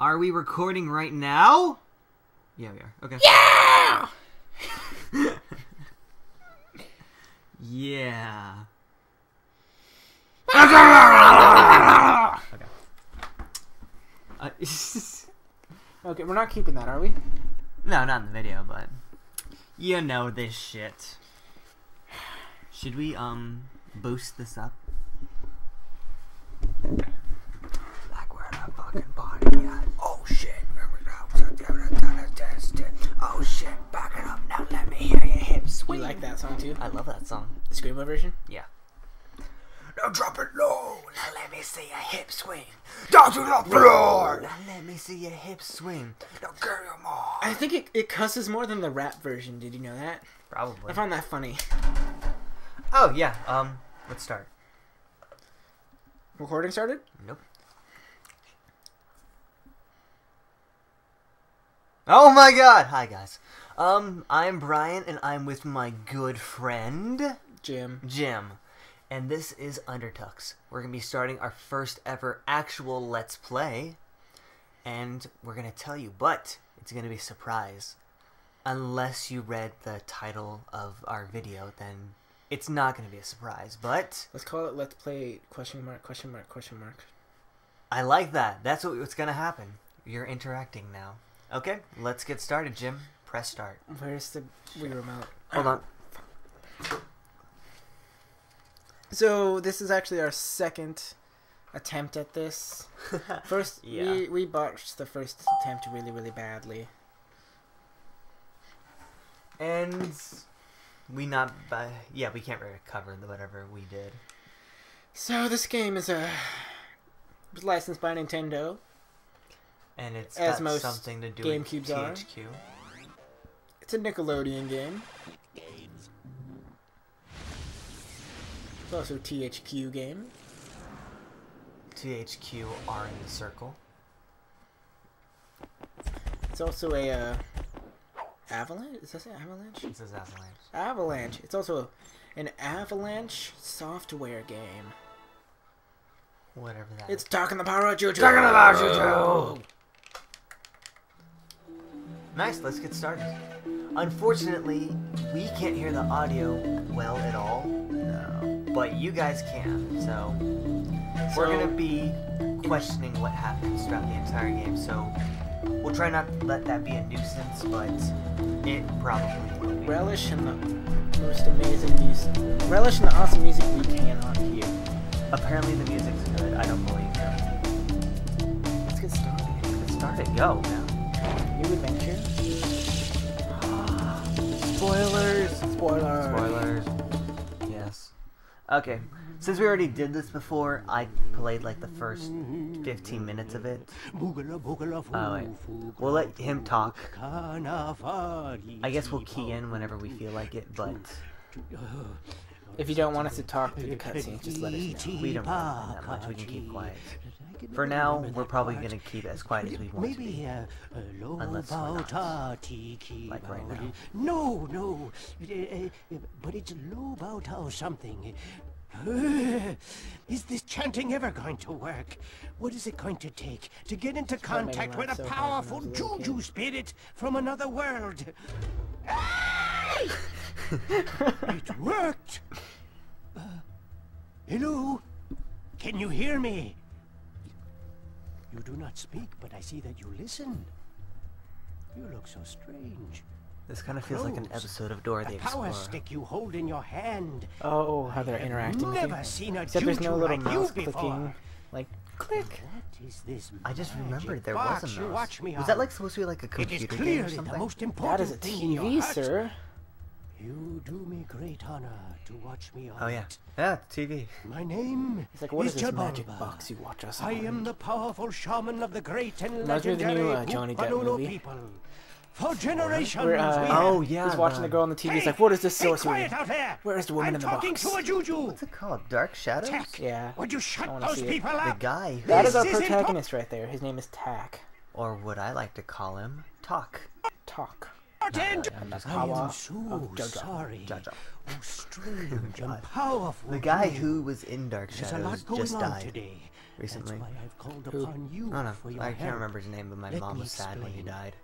Are we recording right now? Yeah, we are. Okay. Yeah! Yeah. okay. Uh, Okay, we're not keeping that, are we? no, not in the video, but you know this shit. Should we um boost this up? Like where the fucking body at? Oh shit. Oh shit. Back it up. Now let me hear your hips We swing. like that song too. I love that song. Version. Yeah. Now drop it low. Now let me see your hip swing. Down to the floor. Now let me see your hip swing. Now carry 'em on. I think it, it cusses more than the rap version. Did you know that? Probably. I found that funny. Oh yeah. Um. Let's start. Recording started. Nope. Oh my god! Hi guys. Um, I'm Brian and I'm with my good friend Jim. Jim. And this is Undertucks. We're gonna be starting our first ever actual Let's Play. And we're gonna tell you, but it's gonna be a surprise. Unless you read the title of our video, then it's not gonna be a surprise. But Let's call it Let's Play question mark question mark question mark. I like that. That's what, what's gonna happen. You're interacting now. Okay, let's get started, Jim. Press start. Where's the Wii remote? Hold on. So this is actually our second attempt at this. First, Yeah. we we botched the first attempt really really badly. And we not by yeah we can't recover the whatever we did. So this game is a licensed by Nintendo. And it's As got most something to do GameCubes with are. It's a Nickelodeon game. It's also a THQ game. THQ are in the circle. It's also a uh, Avalanche. Is that Avalanche? It says Avalanche. Avalanche. It's also an Avalanche software game. Whatever that It's is. talking the power of JoJo. Talking about JoJo. Nice, let's get started. Unfortunately, we can't hear the audio well at all. But you guys can. So we're gonna be questioning what happens throughout the entire game. So we'll try not to let that be a nuisance, but it probably will be. Relish in the most amazing music. Relish in the awesome music we cannot hear. Apparently the music's good. I don't believe you. Let's get started. Let's start it. Go now. New adventure. Spoilers. Spoiler. Spoilers. Okay. Since we already did this before, I played like the first 15 minutes of it. Oh. We'll let him talk. I guess we'll key in whenever we feel like it, but If you don't want us to talk through the cutscenes, just let us know. we don't mind that much. We can keep quiet. For now, we're probably going to keep it as quiet as we want to be. Maybe a, a low Unless we're not. tiki Like right now. No, no, uh, uh, but it's tao something. Is this chanting ever going to work? What is it going to take to get into contact with a so hard when I powerful was a little juju spirit from another world? it worked! Uh, hello? Can you hear me? You do not speak, but I see that you listen. You look so strange. This kind of feels like an episode of Dora the The power Explorer. stick you hold in your hand. Oh, how they're interacting with Never you. seen a Except there's no little like you mouse before. clicking. Like, click. What is this? I just magic remembered there box was a you mouse. watch me Was that like supposed to be like a It computer is game or clearly the most important is a thing in your TV, heart. sir. You do me great honor to watch me on Oh yeah. Yeah, TV. My name It's like, what is this Jibolba. magic box you watch us I on? am the powerful shaman of the great and Reminds me of the legendary new, uh, Johnny Depp Buffalo movie. people. For generations, Where, uh, we Oh yeah. He's watching the girl on the TV. He's like, what is this hey, sorcery? quiet out there! Where is the woman I'm in the talking box? to a juju. What's it called? Dark Shadows. Tak. Yeah. Would you I shut wanna those see it. people The guy who, That is our isn't protagonist right there. His name is Tak. or would I like to call him, Talk. Talk. Important. And the I am oh, so of sorry. Oh, strange and powerful. The guy who was in Dark Shadows just on died. today. recently. That's why I've called Who? upon you I don't for know. I can't remember his name, but my mom was sad when he died.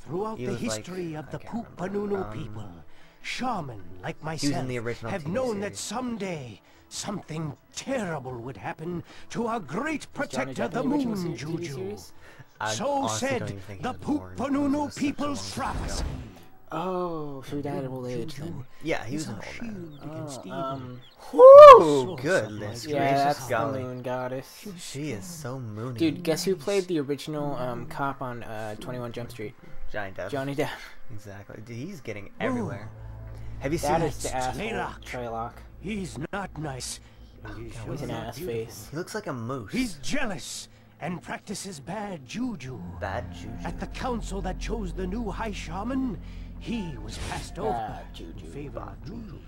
Throughout He the history of the Pupununu people, shaman like myself the original have known that someday something terrible would happen to our great protector, the moon Juju. Series? I So said don't even think he the was born. It was Pupununu such a people's long time ago. prophecy. Oh, so he died at old age then. Yeah, he was is an old man. Oh, um, Woo! source Goodness of yeah, gracious that's the moon goddess. She is so moony. Dude, guess who played the original um, cop on uh, 21 Jump Street? Johnny Depp. Johnny Depp. Exactly. Dude, he's getting everywhere. Have you seen That this? is the asshole. Laylock. Treylock. He's not nice. and he's He's an ass beautiful. face. He looks like a moose. He's jealous and practices bad juju. bad juju. At the council that chose the new high shaman, he was passed over Bad in juju. favor of me.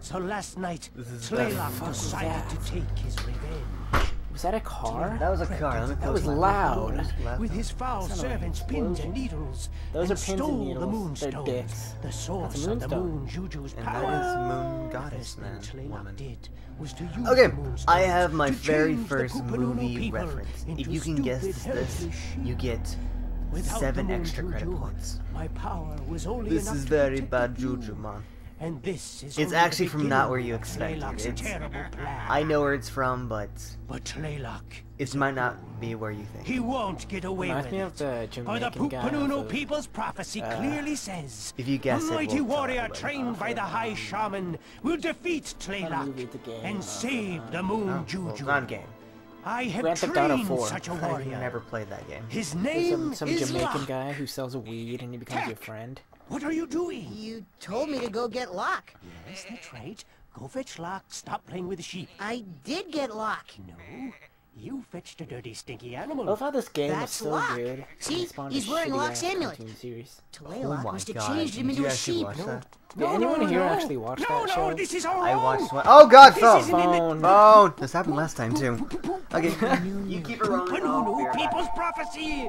So last night, This is bad. Tlaloc Fuck was decided to take his revenge. Was that a car? That was a car. Let me That was loud. Left. With his foul Sounded like servants, pins and needles, Those and are pins and stole the needles. They're moonstone, dicks. the source a of the moon juju's And power. that is moon goddess First man, woman. did was to use Okay, I have my very first movie reference. If you can guess this, helpless you get Without seven extra credit juju, points. My power was only This is very bad juju, man. And this is It's actually from not where you expect expected. Tlaloc's It's- terrible. I know where it's from, but But Tlaloc, it might not be where you think. he won't get away Reminds with me it. of the For the Jamaican guy. off Pupununu people's prophecy uh, clearly says If you guess a it, mighty we'll warrior trained by the high shaman will defeat movie, Tlaloc the game, and uh, save the moon Oh, well, juju. not game. I have Grand Theft Auto trained 4. such a I've warrior. never played that game. His There's name some, some is Jamaican Lok. guy who sells a weed and he becomes your friend. What are you doing? You told me to go get Lok. Yes, that's right. Go fetch Lok. Stop playing with the sheep. I did get Lok. No, you fetched a dirty, stinky animal. I love how this game is so Lok. good. and See, it spawned a he's wearing shitty Lok's amulet. cartoon Series. Tlaloc Oh my must have God, changed him into a sheep. watch No, that? Did anyone here actually watch no, that no, show? this is all I watched one. Oh God, This phone. isn't in the- Phone. Phone. This happened last time too. Okay, you keep it rolling. I'll be Panunu, back. people's prophecy.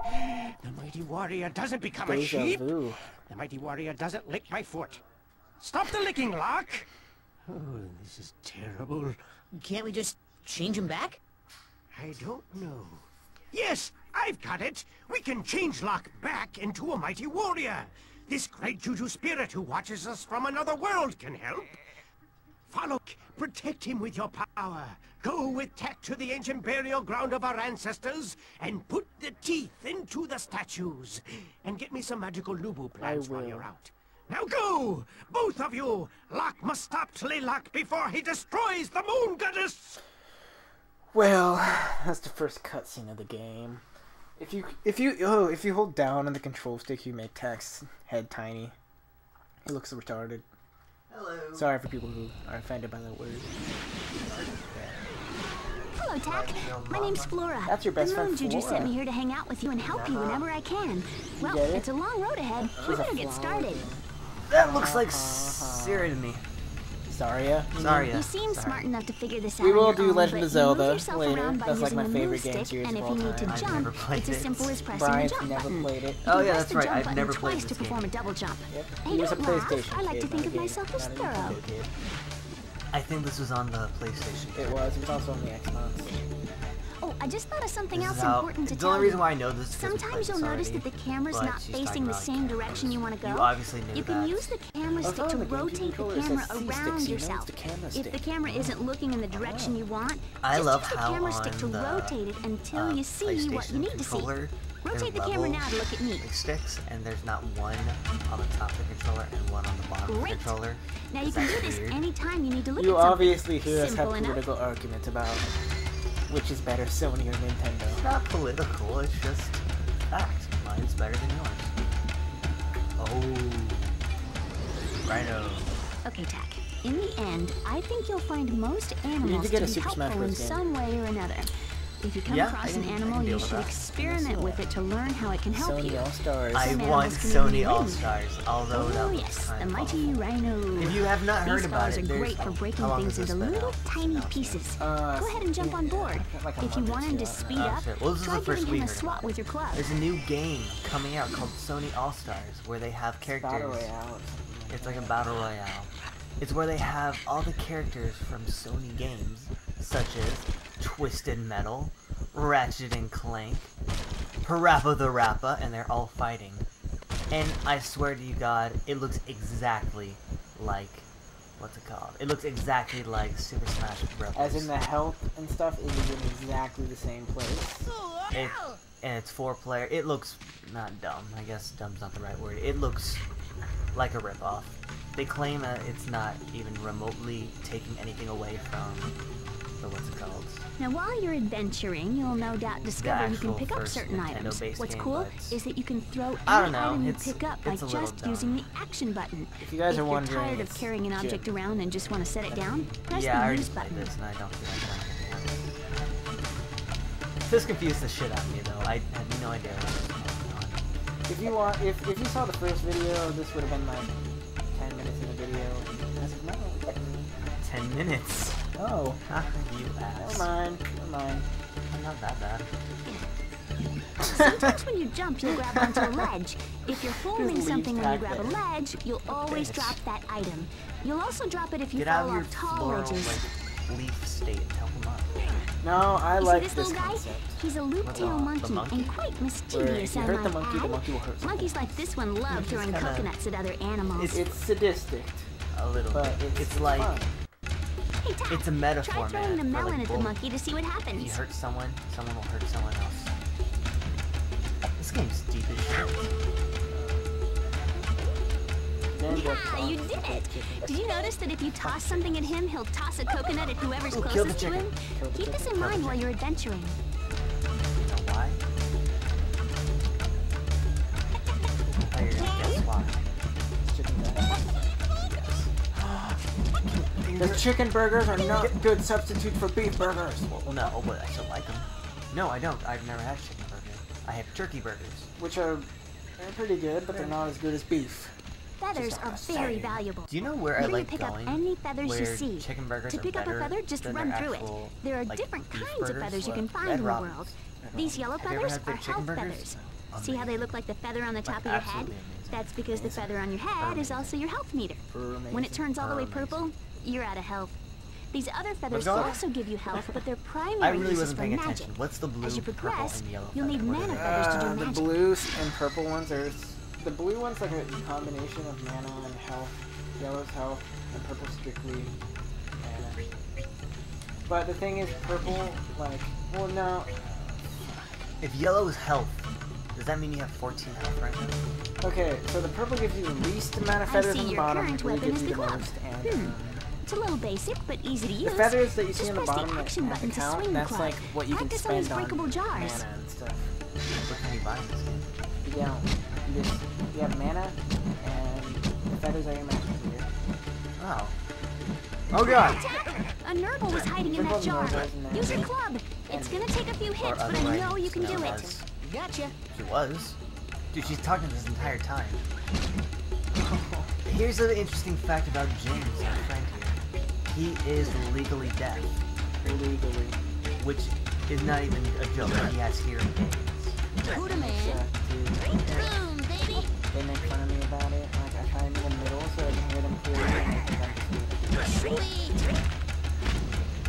The mighty warrior doesn't become a sheep. vu. The mighty warrior doesn't lick my foot. Stop the licking, Lok. Oh, this is terrible. Can't we just change him back? I don't know. Yes, I've got it. We can change Lok back into a mighty warrior. This great Juju spirit who watches us from another world can help. Follow, protect him with your power. Go with Tak to the ancient burial ground of our ancestors and put the teeth into the statues. And get me some magical Lubu plants while you're out. Now go! Both of you! Lok must stop Tlaloc before he destroys the moon goddess! Well, that's the first cutscene of the game. If you if you oh if you hold down on the control stick, you make Tak's head tiny. He looks retarded. Hello. Sorry for people who are offended by that word. Hello, Tak. My name's Flora. That's your best the friend, Moon Juju sent me here to hang out with you and help you whenever I can. Well, it? it's a long road ahead. We She's a better get started. That looks like Siri to me. Saria. you Sorry. mean? You seem smart enough to figure this out. We will do own, Legend of Zelda later. That's like my the favorite move game stick, series and of if you need to time. I've jump, never played as it. simple as pressing Brian's the jump never button. played it. Oh, yeah, that's right. I've never played twice this to game. perform a double jump. Yep. Hey, He was a don't. PlayStation I like kid, to think not of a myself as not a Nintendo thorough. I think this was on the PlayStation. It was. It was also on the Xbox. Oh, I just thought of something This else is how- important to the tell only reason you. why I know this is 'cause we Sometimes you'll notice already, that the camera's but not facing the about same direction you want to go. You obviously knew You can that. use the camera Oh, stick it's to the rotate the controller. It says camera C-stick, around so you know yourself. the camera If the camera isn't looking in the direction you want, I just love use the how camera stick to the, rotate it until uh, you see what you need to see. Rotate the camera now to look at me. like sticks, and there's not one on the top of the controller and one on the bottom of the controller. Now you Is can that do this anytime you need to look You at something. You obviously hear us have Simple enough. political arguments about which is better, Sony or Nintendo. It's not political, it's just fact. Mine's better than yours. Oh. Rhino. Okay, Tak. In the end, I think you'll find most animals to a be helpful in game. some way or another. If you come Yeah, across an animal, you should that. experiment with it to learn how it can help Sony you. All Stars. I want animals can even Sony. All Stars, although Oh that looks yes, the kind of mighty rhino. If you have not heard These about claws it, are great for breaking things into little out? tiny Announcement. pieces. Uh, Go ahead and jump on board. like If you want him to speed Oh, up. Well, this is try the first giving him a heard swat with your club. There's a new game coming out called Sony All Stars where they have characters. It's like a battle royale. It's where they have all the characters from Sony games, such as Twisted Metal, Ratchet and Clank, PaRappa the Rapper, and they're all fighting. And I swear to you, God, it looks exactly like what's it called? It looks exactly like Super Smash Bros. As in the health and stuff is in exactly the same place. It, and it's four player. It looks not dumb. I guess dumb's not the right word. It looks like a ripoff. They claim that it's not even remotely taking anything away from the what's it called? Now, while you're adventuring, you'll no doubt discover you can pick up certain items. Nintendo-based What's cool is that you can throw any know, item you pick up by it's a little just using the action button. If you guys if are you're wondering, tired of carrying an object around and just want to set it down, press yeah, the already use button. this, and I don't feel like that. This confused the shit out of me, though. I had no idea what was going on. If you want, if if you saw the first video, this would have been like ten minutes in the video. As of Ten minutes. Oh, you never ass. mind, never mind. I'm Not that bad. Sometimes when you jump, you'll grab onto a ledge. If you're holding something when you back grab a ledge, you'll always bitch. drop that item. You'll also drop it if you Get fall of your off tall floral, ledges. like, leaf state and help him up. No, I You like see this this little guy? concept. He's a loop-tail monkey, monkey? and quite mischievous, if you I hurt the might monkey, the monkey will hurt. Monkeys like this one love throwing kinda- coconuts at other animals. It's sadistic, A little but bit. it's, It's, like fun. Hey, Tak, it's a metaphor, try throwing man, a melon like, at the monkey to see what happens. if happens. you hurt someone, someone will hurt someone else. This game's deep as shit. Yeah, you did it! Did you notice that if you toss something at him, he'll toss a coconut at whoever's Ooh, closest to him? chicken. Kill the Keep this in mind while you're adventuring. The chicken burgers are not good substitute for beef burgers, Well, no, but I still like them. No, I don't. I've never had chicken burger. I have turkey burgers. which are they're pretty good, but they're not as good as beef. Feathers are very valuable. Do you know where I You're gonna like pick going? up any feathers you where see. chicken burgers To are pick up a better feather, just than run their through it. There are like, different kinds of burgers? feathers you What? can find in the world. These yellow Have feathers are health burgers? feathers. See how they look like the feather on the top of your head? amazing. That's because the feather on your head is also your health meter. When it turns all the way purple, you're out of health. These other feathers also give you health, but their primary I really use wasn't paying magic. attention. What's the blue, As you purple, progress, and yellow you'll need feather? What mana is it? feathers to do Uh, the blues and purple ones are the blue ones like a combination of mana and health. Yellow's health and purple strictly mana. But the thing is, purple like well no. If yellow is health, does that mean you have 14 health right now? Okay, so the purple gives you the least amount of feathers see on the bottom. current blue gives you the the club. most, and Hmm. It's a little basic, but easy to use. the feathers that you Just see on the bottom the action have the button to count, swing the that's club. like what you can Practice on these spend on breakable jars. mana and stuff. What can you buy in this game? You don't. You just you have mana and the feathers are your magic meter. Oh. Oh god! A Nurgle was hiding in that jar. Use your club. It's gonna take a few hits, but I know you can do it. Gotcha. She was. Dude, she's talking this entire time. Here's an interesting fact about James, our friend here. He is legally deaf, Illegally. which is not even a joke. He has hearing aids. Who man? Boom, baby. they make fun of me about it. Like I try and in the middle so I can hear them clearly and I think I'm. Sweet.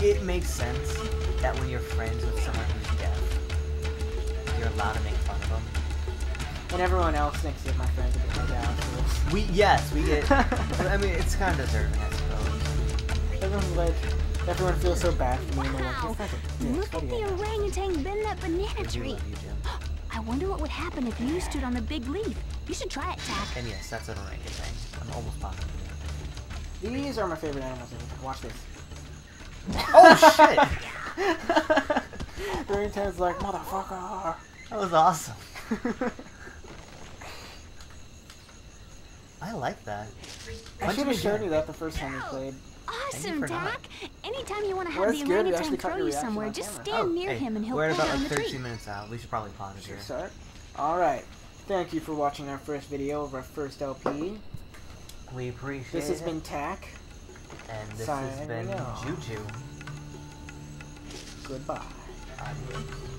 It makes sense that when you're friends with someone who's deaf, you're allowed to make fun of them. And everyone else thinks that my friends are being like assholes. We yes, we get. I mean, it's kind of deserving, I suppose. Like, everyone feels so bad for me and like, Wow. "You're such a dick, Look at the orangutan bend that banana tree. love you, Jim. I wonder what would happen if you stood on the big leaf. You should try it, Tak. And yes, that's an orangutan. I'm almost positive. These are my favorite animals. Watch this. Oh shit! Orangutan's like, motherfucker. That was awesome. I like that. I Punch should him have shown again. you that the first time we played. Awesome, for not. Tak. Anytime you want to have that's the good. We orangutan actually throw you somewhere, just camera. stand near Oh, hey, him and he'll we're at pull about down like the 13 tree. minutes out. We should probably pause it here. we start? Alright. Thank you for watching our first video of our first LP. We appreciate it. This has it. been Tak. and this has been off. Juju. Goodbye. Adios.